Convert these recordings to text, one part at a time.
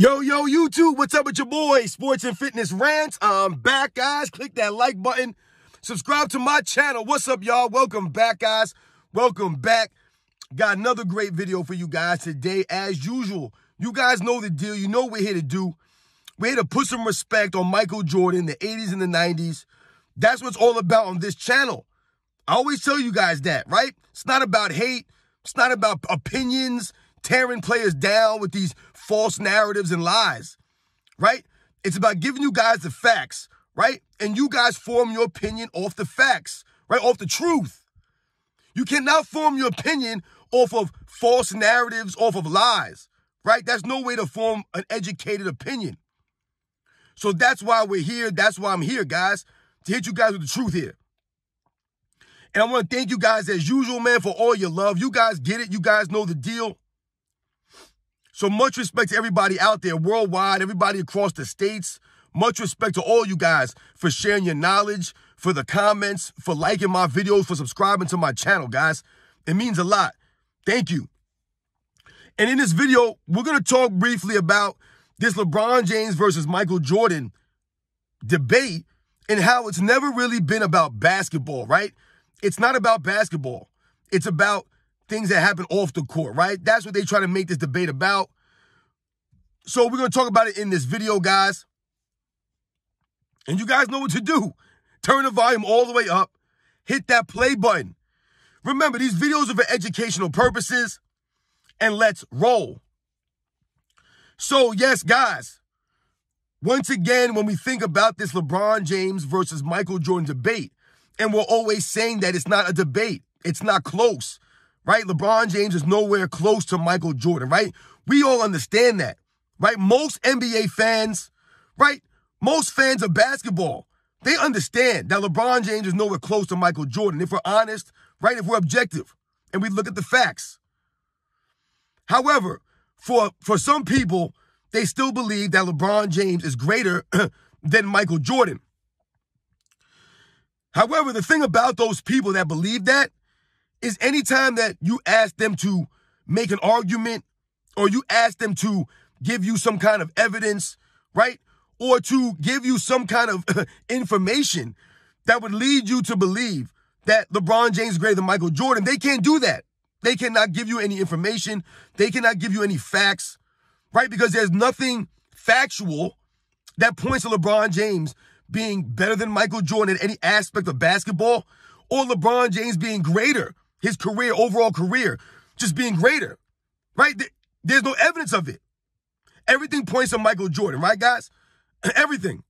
Yo, yo, YouTube, what's up with your boy? Sports and Fitness Rants. I'm back, guys. Click that like button. Subscribe to my channel. What's up, y'all? Welcome back, guys. Welcome back. Got another great video for you guys today, as usual. You guys know the deal. You know what we're here to do. We're here to put some respect on Michael Jordan, the 80s and the 90s. That's what's all about on this channel. I always tell you guys that, right? It's not about hate. It's not about opinions tearing players down with these false narratives and lies, right? It's about giving you guys the facts, right? And you guys form your opinion off the facts, right? Off the truth. You cannot form your opinion off of false narratives, off of lies, right? That's no way to form an educated opinion. So that's why we're here. That's why I'm here, guys, to hit you guys with the truth here. And I want to thank you guys as usual, man, for all your love. You guys get it. You guys know the deal. So much respect to everybody out there worldwide, everybody across the states. Much respect to all you guys for sharing your knowledge, for the comments, for liking my videos, for subscribing to my channel, guys. It means a lot. Thank you. And in this video, we're going to talk briefly about this LeBron James versus Michael Jordan debate and how it's never really been about basketball, right? It's not about basketball. It's about things that happen off the court, right? That's what they try to make this debate about. So we're going to talk about it in this video, guys. And you guys know what to do. Turn the volume all the way up. Hit that play button. Remember, these videos are for educational purposes. And let's roll. So, yes, guys. Once again, when we think about this LeBron James versus Michael Jordan debate, and we're always saying that it's not a debate, it's not close right? LeBron James is nowhere close to Michael Jordan, right? We all understand that, right? Most NBA fans, right? Most fans of basketball, they understand that LeBron James is nowhere close to Michael Jordan. If we're honest, right? If we're objective and we look at the facts. However, for, for some people, they still believe that LeBron James is greater than Michael Jordan. However, the thing about those people that believe that is anytime that you ask them to make an argument or you ask them to give you some kind of evidence, right? Or to give you some kind of information that would lead you to believe that LeBron James is greater than Michael Jordan, they can't do that. They cannot give you any information. They cannot give you any facts, right? Because there's nothing factual that points to LeBron James being better than Michael Jordan in any aspect of basketball or LeBron James being greater his career, overall career, just being greater, right? There's no evidence of it. Everything points to Michael Jordan, right, guys? Everything.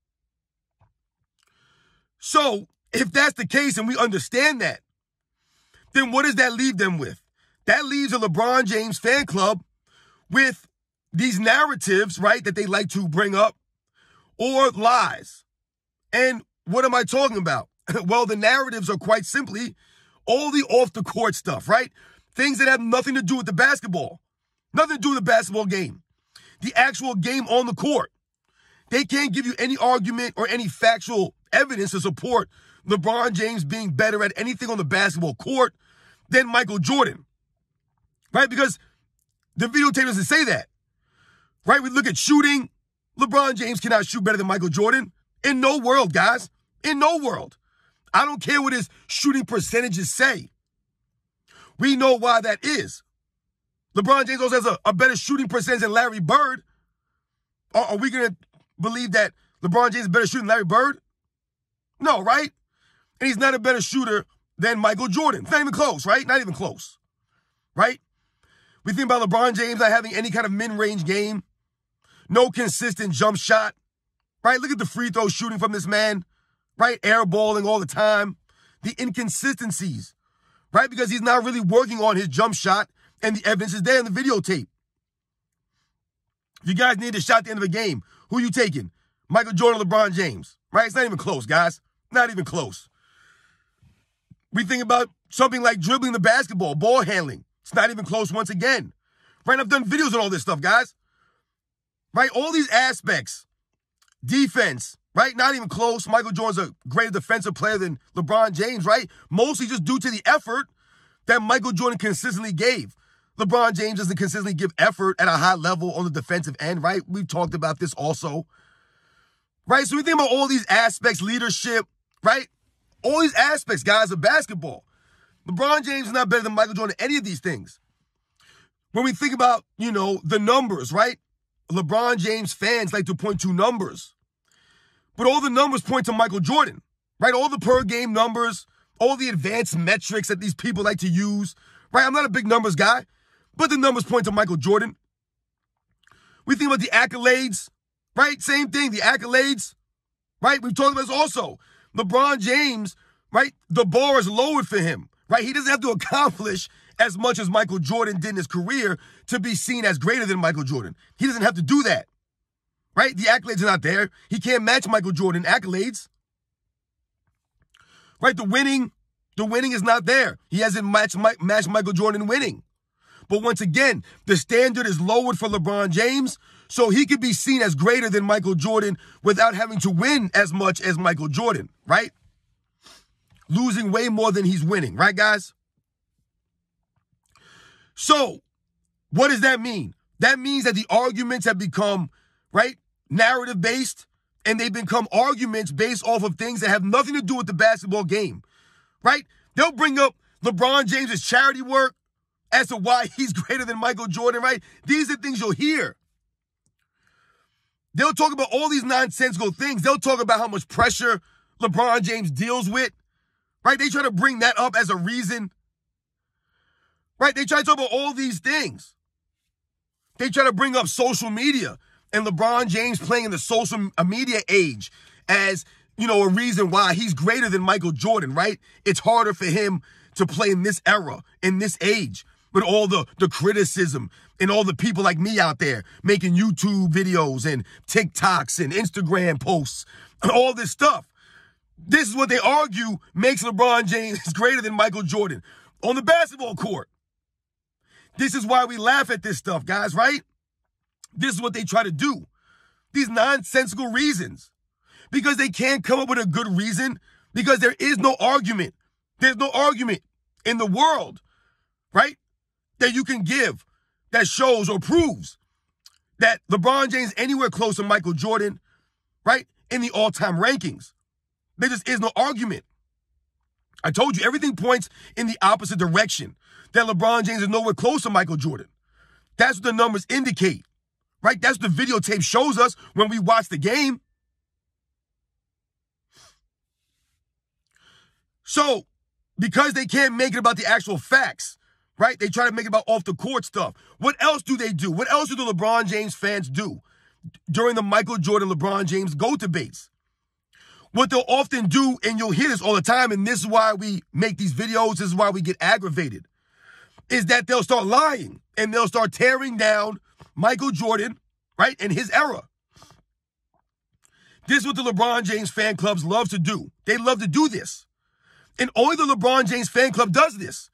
So, if that's the case and we understand that, then what does that leave them with? That leaves a LeBron James fan club with these narratives, right, that they like to bring up or lies. And what am I talking about? well, the narratives are quite simply all the off the court stuff, right? Things that have nothing to do with the basketball, nothing to do with the basketball game, the actual game on the court. They can't give you any argument or any factual evidence to support LeBron James being better at anything on the basketball court than Michael Jordan, right? Because the videotape doesn't say that, right? We look at shooting. LeBron James cannot shoot better than Michael Jordan. In no world, guys. In no world. I don't care what his shooting percentages say. We know why that is. LeBron James also has a, a better shooting percentage than Larry Bird. Are, are we going to believe that LeBron James is better shooting than Larry Bird? No, right? And he's not a better shooter than Michael Jordan. Not even close, right? Not even close, right? We think about LeBron James not having any kind of mid-range game, no consistent jump shot, right? Look at the free throw shooting from this man right? Airballing all the time. The inconsistencies, right? Because he's not really working on his jump shot, and the evidence is there in the videotape. If you guys need a shot at the end of a game, who you taking? Michael Jordan, LeBron James, right? It's not even close, guys. Not even close. We think about something like dribbling the basketball, ball handling. It's not even close once again. Right? I've done videos on all this stuff, guys. Right? All these aspects. Defense, right? Not even close. Michael Jordan's a greater defensive player than LeBron James, right? Mostly just due to the effort that Michael Jordan consistently gave. LeBron James doesn't consistently give effort at a high level on the defensive end, right? We've talked about this also. Right? So we think about all these aspects, leadership, right? All these aspects, guys, of basketball. LeBron James is not better than Michael Jordan, in any of these things. When we think about, you know, the numbers, right? LeBron James fans like to point to numbers. But all the numbers point to Michael Jordan, right? All the per game numbers, all the advanced metrics that these people like to use, right? I'm not a big numbers guy, but the numbers point to Michael Jordan. We think about the accolades, right? Same thing, the accolades, right? We've talked about this also. LeBron James, right? The bar is lowered for him, right? He doesn't have to accomplish as much as Michael Jordan did in his career to be seen as greater than Michael Jordan. He doesn't have to do that. Right? The accolades are not there. He can't match Michael Jordan accolades. Right? The winning, the winning is not there. He hasn't matched, matched Michael Jordan winning. But once again, the standard is lowered for LeBron James, so he could be seen as greater than Michael Jordan without having to win as much as Michael Jordan, right? Losing way more than he's winning, right, guys? So, what does that mean? That means that the arguments have become, right, narrative based, and they become arguments based off of things that have nothing to do with the basketball game, right? They'll bring up LeBron James's charity work as to why he's greater than Michael Jordan, right? These are things you'll hear. They'll talk about all these nonsensical things. They'll talk about how much pressure LeBron James deals with, right? They try to bring that up as a reason Right? They try to talk about all these things. They try to bring up social media and LeBron James playing in the social media age as, you know, a reason why he's greater than Michael Jordan, right? It's harder for him to play in this era, in this age, with all the, the criticism and all the people like me out there making YouTube videos and TikToks and Instagram posts and all this stuff. This is what they argue makes LeBron James greater than Michael Jordan on the basketball court. This is why we laugh at this stuff, guys, right? This is what they try to do. These nonsensical reasons. Because they can't come up with a good reason because there is no argument. There's no argument in the world, right? That you can give that shows or proves that LeBron James anywhere close to Michael Jordan, right? In the all-time rankings. There just is no argument. I told you everything points in the opposite direction that LeBron James is nowhere close to Michael Jordan. That's what the numbers indicate, right? That's the videotape shows us when we watch the game. So, because they can't make it about the actual facts, right? They try to make it about off the court stuff. What else do they do? What else do the LeBron James fans do during the Michael Jordan LeBron James go debates? What they'll often do, and you'll hear this all the time, and this is why we make these videos, this is why we get aggravated is that they'll start lying and they'll start tearing down Michael Jordan, right, in his era. This is what the LeBron James fan clubs love to do. They love to do this. And only the LeBron James fan club does this.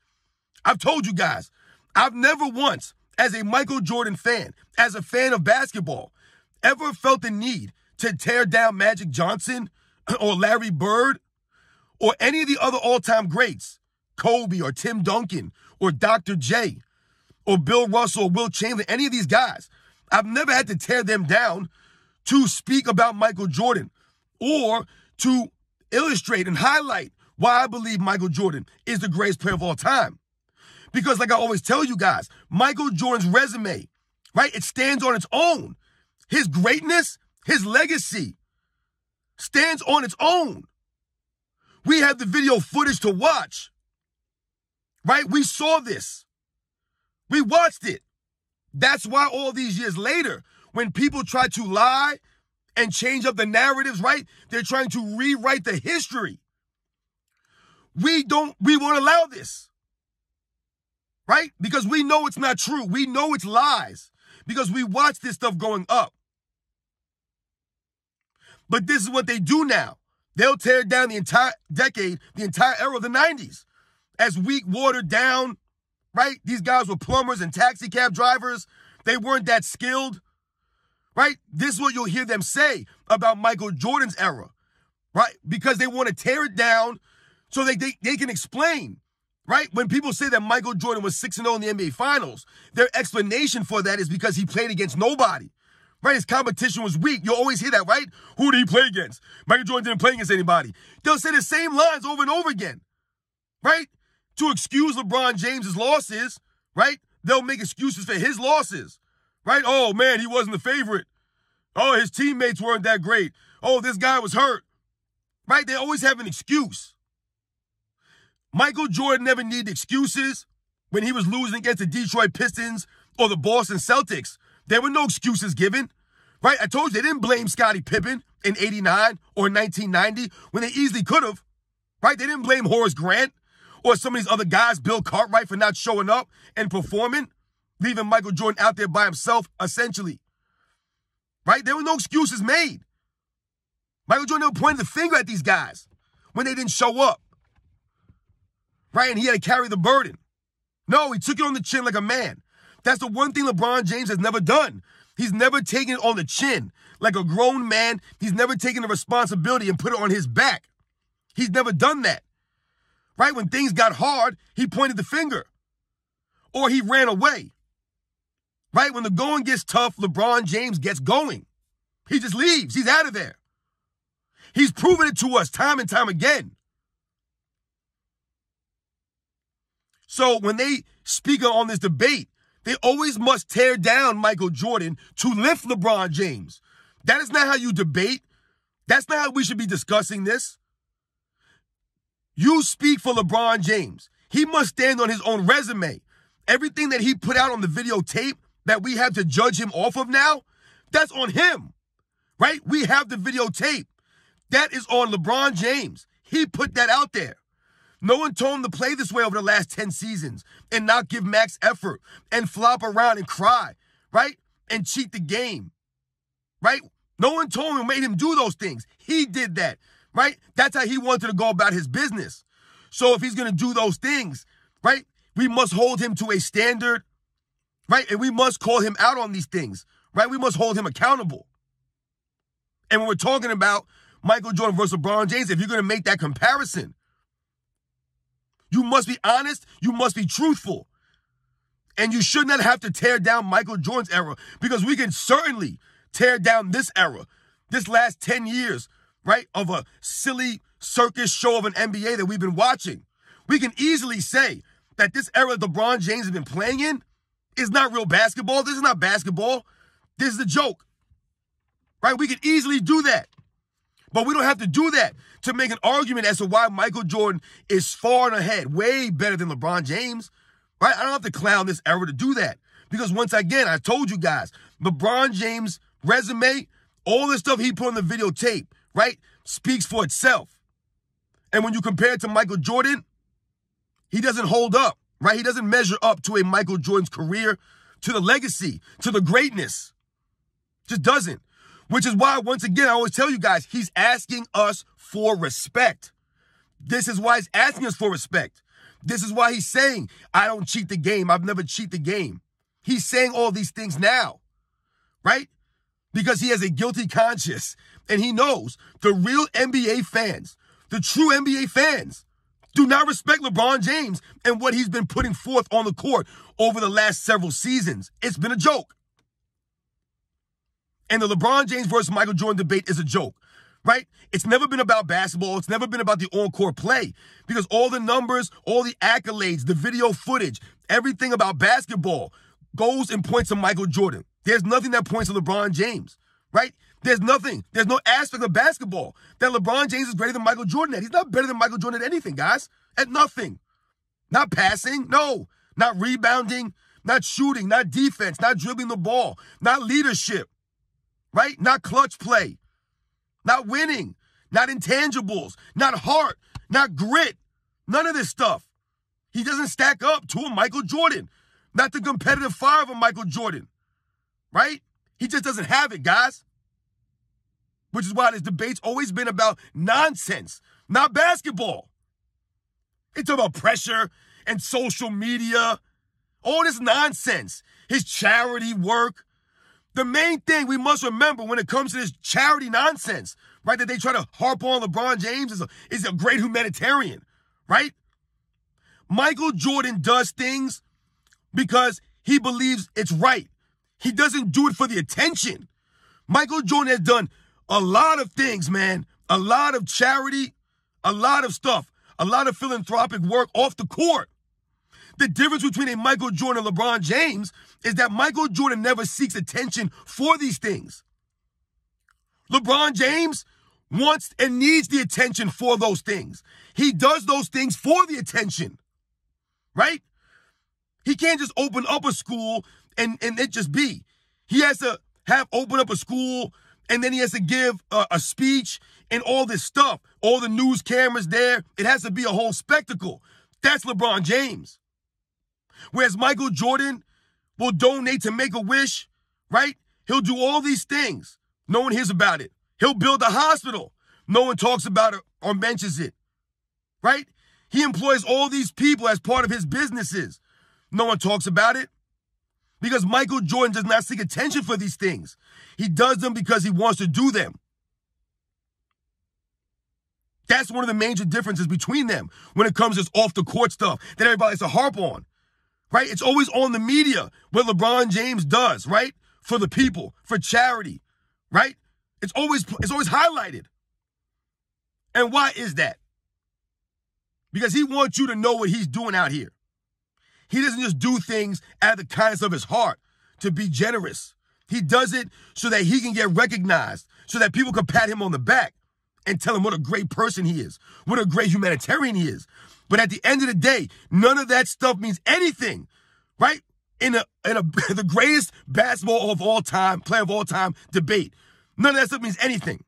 I've told you guys, I've never once, as a Michael Jordan fan, as a fan of basketball, ever felt the need to tear down Magic Johnson or Larry Bird or any of the other all time greats, Kobe or Tim Duncan or Dr. J or Bill Russell or Wilt Chamberlain, any of these guys. I've never had to tear them down to speak about Michael Jordan or to illustrate and highlight why I believe Michael Jordan is the greatest player of all time. Because, like I always tell you guys, Michael Jordan's resume, right, it stands on its own. His greatness, his legacy stands on its own. We have the video footage to watch Right? We saw this. We watched it. That's why all these years later, when people try to lie and change up the narratives, right? They're trying to rewrite the history. We don't, we won't allow this. Right? Because we know it's not true. We know it's lies. Because we watch this stuff going up. But this is what they do now. They'll tear down the entire decade, the entire era of the 90s as weak, watered down, right? These guys were plumbers and taxi cab drivers. They weren't that skilled, right? This is what you'll hear them say about Michael Jordan's era, right? Because they want to tear it down so they, they, they can explain Right? When people say that Michael Jordan was 6 0 in the NBA Finals, their explanation for that is because he played against nobody. Right? His competition was weak. You'll always hear that, right? Who did he play against? Michael Jordan didn't play against anybody. They'll say the same lines over and over again. Right? To excuse LeBron James's losses, right? They'll make excuses for his losses. Right? Oh man, he wasn't the favorite. Oh, his teammates weren't that great. Oh, this guy was hurt. Right? They always have an excuse. Michael Jordan never needed excuses when he was losing against the Detroit Pistons or the Boston Celtics. There were no excuses given. Right? I told you they didn't blame Scottie Pippen in 89 or 1990 when they easily could have. Right? They didn't blame Horace Grant or some of these other guys, Bill Cartwright, for not showing up and performing, leaving Michael Jordan out there by himself, essentially. Right? There were no excuses made. Michael Jordan never pointed the finger at these guys when they didn't show up. Right? And he had to carry the burden. No, he took it on the chin like a man. That's the one thing LeBron James has never done. He's never taken it on the chin. Like a grown man, he's never taken the responsibility and put it on his back. He's never done that. Right? When things got hard, he pointed the finger. Or he ran away. Right? When the going gets tough, LeBron James gets going. He just leaves. He's out of there. He's proven it to us time and time again. So when they speak on this debate, they always must tear down Michael Jordan to lift LeBron James. That is not how you debate. That's not how we should be discussing this. You speak for LeBron James. He must stand on his own resume. Everything that he put out on the videotape that we have to judge him off of now, that's on him. Right? We have the videotape. That is on LeBron James. He put that out there. No one told him to play this way over the last 10 seasons and not give max effort and flop around and cry, right? And cheat the game, right? No one told him, made him do those things. He did that right? That's how he wanted to go about his business. So if he's going to do those things, right, we must hold him to a standard, right? And we must call him out on these things, right? We must hold him accountable. And when we're talking about Michael Jordan versus LeBron James, if you're going to make that comparison, you must be honest, you must be truthful. And you should not have to tear down Michael Jordan's era because we can certainly tear down this era, this last 10 years right, of a silly circus show of an NBA that we've been watching. We can easily say that this era LeBron James has been playing in is not real basketball. This is not basketball. This is a joke. Right? We can easily do that. But we don't have to do that to make an argument as to why Michael Jordan is far and ahead, way better than LeBron James. Right? I don't have to clown this era to do that. Because once again, I told you guys, LeBron James' resume, all the stuff he put on the videotape, right, speaks for itself. And when you compare it to Michael Jordan, he doesn't hold up, right? He doesn't measure up to a Michael Jordan's career, to the legacy, to the greatness. Just doesn't. Which is why, once again, I always tell you guys, he's asking us for respect. This is why he's asking us for respect. This is why he's saying, I don't cheat the game. I've never cheat the game. He's saying all these things now, right? Because he has a guilty conscience and he knows the real NBA fans, the true NBA fans, do not respect LeBron James and what he's been putting forth on the court over the last several seasons. It's been a joke. And the LeBron James versus Michael Jordan debate is a joke, right? It's never been about basketball. It's never been about the on court play because all the numbers, all the accolades, the video footage, everything about basketball goes and points to Michael Jordan. There's nothing that points to LeBron James, right? There's nothing. There's no aspect of basketball that LeBron James is greater than Michael Jordan at. He's not better than Michael Jordan at anything, guys. At nothing. Not passing, no. Not rebounding, not shooting, not defense, not dribbling the ball, not leadership, right? Not clutch play, not winning, not intangibles, not heart, not grit. None of this stuff. He doesn't stack up to a Michael Jordan, not the competitive fire of a Michael Jordan, right? He just doesn't have it, guys which is why this debate's always been about nonsense, not basketball. It's about pressure and social media, all this nonsense, his charity work. The main thing we must remember when it comes to this charity nonsense, right, that they try to harp on LeBron James is a, is a great humanitarian, right? Michael Jordan does things because he believes it's right. He doesn't do it for the attention. Michael Jordan has done a lot of things, man. A lot of charity, a lot of stuff, a lot of philanthropic work off the court. The difference between a Michael Jordan and LeBron James is that Michael Jordan never seeks attention for these things. LeBron James wants and needs the attention for those things. He does those things for the attention, right? He can't just open up a school and, and it just be. He has to have open up a school and then he has to give a, a speech and all this stuff. All the news cameras there. It has to be a whole spectacle. That's LeBron James. Whereas Michael Jordan will donate to make a wish, right? He'll do all these things. No one hears about it. He'll build a hospital. No one talks about it or mentions it, right? He employs all these people as part of his businesses. No one talks about it because Michael Jordan does not seek attention for these things. He does them because he wants to do them. That's one of the major differences between them when it comes to off the court stuff that everybody likes to harp on, right? It's always on the media what LeBron James does, right? For the people, for charity, right? It's always it's always highlighted. And why is that? Because he wants you to know what he's doing out here. He doesn't just do things out of the kindness of his heart to be generous. He does it so that he can get recognized, so that people can pat him on the back and tell him what a great person he is, what a great humanitarian he is. But at the end of the day, none of that stuff means anything, right? In a in a the greatest basketball of all time, player of all time debate, none of that stuff means anything.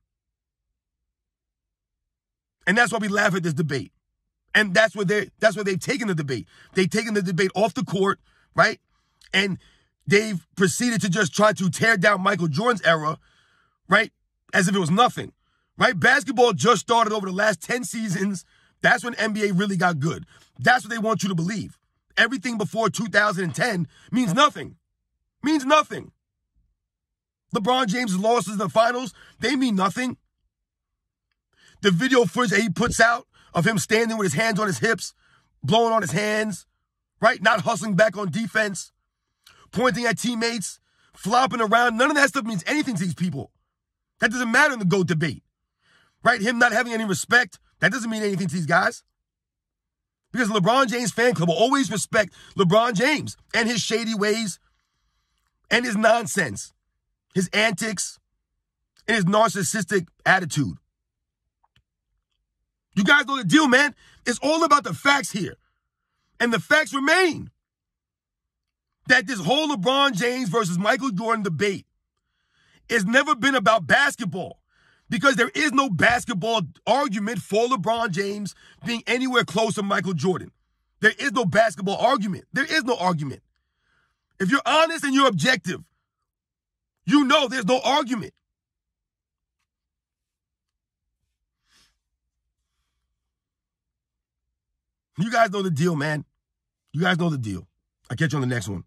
And that's why we laugh at this debate. And that's what they that's what they've taken the debate. They've taken the debate off the court, right? And they've proceeded to just try to tear down Michael Jordan's era, right? As if it was nothing. Right? Basketball just started over the last 10 seasons. That's when NBA really got good. That's what they want you to believe. Everything before 2010 means nothing. Means nothing. LeBron James' losses in the finals, they mean nothing. The video footage that he puts out of him standing with his hands on his hips, blowing on his hands, right? Not hustling back on defense, pointing at teammates, flopping around. None of that stuff means anything to these people. That doesn't matter in the GOAT debate, right? Him not having any respect, that doesn't mean anything to these guys. Because LeBron James fan club will always respect LeBron James and his shady ways and his nonsense, his antics, and his narcissistic attitude. You guys know the deal, man. It's all about the facts here. And the facts remain that this whole LeBron James versus Michael Jordan debate has never been about basketball because there is no basketball argument for LeBron James being anywhere close to Michael Jordan. There is no basketball argument. There is no argument. If you're honest and you're objective, you know there's no argument. You guys know the deal, man. You guys know the deal. I'll catch you on the next one.